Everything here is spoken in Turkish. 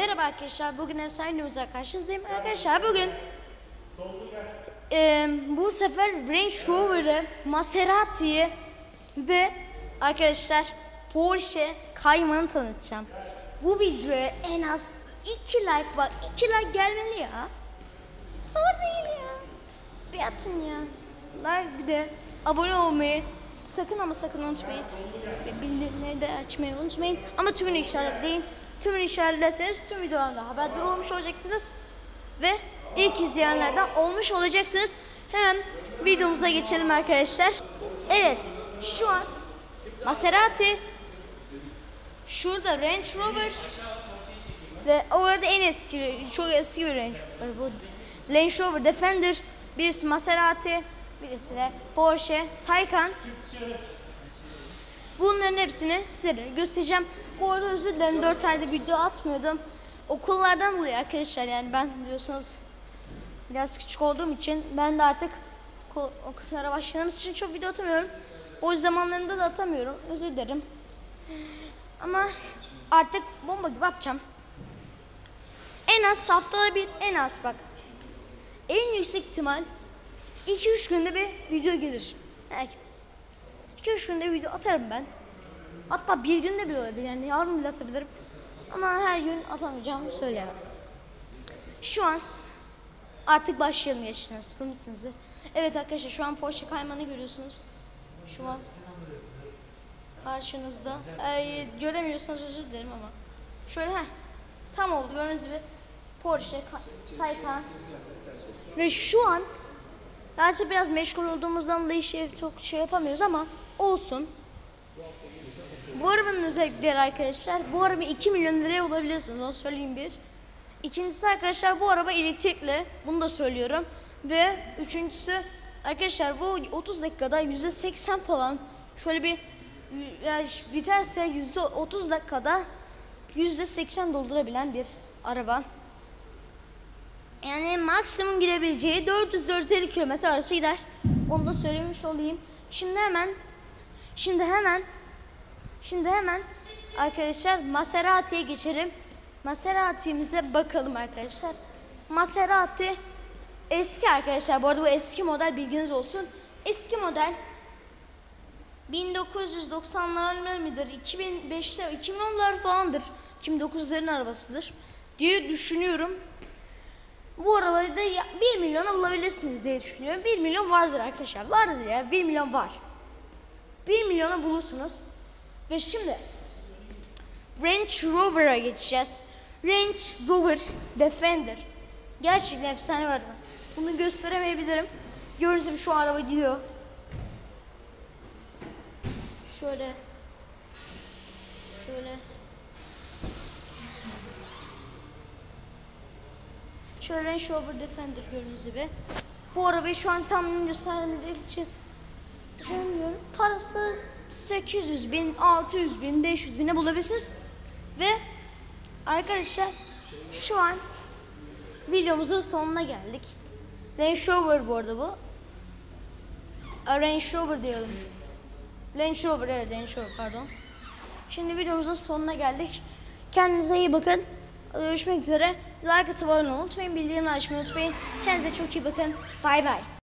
Merhaba arkadaşlar. Bugün efsane videomuzla karşınızdayım. Arkadaşlar bugün e, bu sefer Range Rover'ı, Maserati'yi ve arkadaşlar Porsche Cayman'ı tanıtacağım. Bu videoya en az 2 like var. 2 like gelmeli ya. Zor değil ya. Bir atın ya. Like bir de abone olmayı sakın ama sakın unutmayın. Bildirimleri de açmayı unutmayın. Ama tümünü işaretleyin. Tümünü işaretlerseniz tüm videolarımda haberdar olmuş olacaksınız. Ve ilk izleyenlerden olmuş olacaksınız. Hemen videomuza geçelim arkadaşlar. Evet şu an Maserati Şurada Range Rover ve orada en eski, çok eski bir Range Rover bu. Range Rover Defender, birisi Maserati, birisi de Porsche Taycan. Bunların hepsini size göstereceğim. Bu arada özür dilerim 4 ayda video atmıyordum. Okullardan dolayı arkadaşlar yani ben biliyorsunuz biraz küçük olduğum için ben de artık okul- okullara başladığımız için çok video atamıyorum. O zamanlarında da atamıyorum. Özür dilerim. Ama artık bomba gibi atacağım. En az haftada bir, en az bak. En yüksek ihtimal 2-3 günde bir video gelir. Belki 2-3 günde video atarım ben. Hatta bir günde bile olabilir. Yani yarın bile atabilirim. Ama her gün atamayacağım söyleyemem. Şu an artık başlayalım geçtiğiniz sıkıntısınızı. Evet arkadaşlar şu an Porsche Cayman'ı görüyorsunuz. Şu an karşınızda. Ee, göremiyorsanız özür dilerim ama. Şöyle heh, tam oldu gördüğünüz gibi Porsche Taycan. Ve şu an Gerçi biraz meşgul olduğumuzdan dolayı şey, çok şey yapamıyoruz ama olsun. Bu arabanın özellikleri arkadaşlar. Bu araba 2 milyon liraya bulabilirsiniz onu söyleyeyim bir. İkincisi arkadaşlar bu araba elektrikli. Bunu da söylüyorum. Ve üçüncüsü arkadaşlar bu 30 dakikada %80 falan şöyle bir yani biterse %30 dakikada %80 doldurabilen bir araba. Yani maksimum gidebileceği 400-450 kilometre arası gider. Onu da söylemiş olayım. Şimdi hemen şimdi hemen şimdi hemen arkadaşlar Maserati'ye geçelim. Maserati'mize bakalım arkadaşlar. Maserati eski arkadaşlar. Bu arada bu eski model bilginiz olsun. Eski model 1990'lar mıdır? 2005'te 2010'lar falandır. 2009'ların arabasıdır diye düşünüyorum. Bu arabayı da ya- 1 milyona bulabilirsiniz diye düşünüyorum. 1 milyon vardır arkadaşlar. Vardır ya 1 milyon var. 1 milyona bulursunuz. Ve şimdi Range Rover'a geçeceğiz. Range Rover Defender. Gerçekten efsane var. Bunu gösteremeyebilirim. Gördüğünüz gibi şu araba gidiyor. Şöyle. Şöyle. Şöyle Range Rover Defender gördüğünüz gibi. Bu arabayı şu an tam göstermediğim için bilmiyorum. Parası 800 bin, 600 bin, 500 bine bulabilirsiniz. Ve arkadaşlar şu an videomuzun sonuna geldik. Range Rover bu arada bu. A, Range Rover diyorum. Range Rover evet Range Rover pardon. Şimdi videomuzun sonuna geldik. Kendinize iyi bakın. Görüşmek üzere. Like atıp abone olmayı unutmayın. Bildirimleri açmayı unutmayın. Kendinize çok iyi bakın. Bay bay.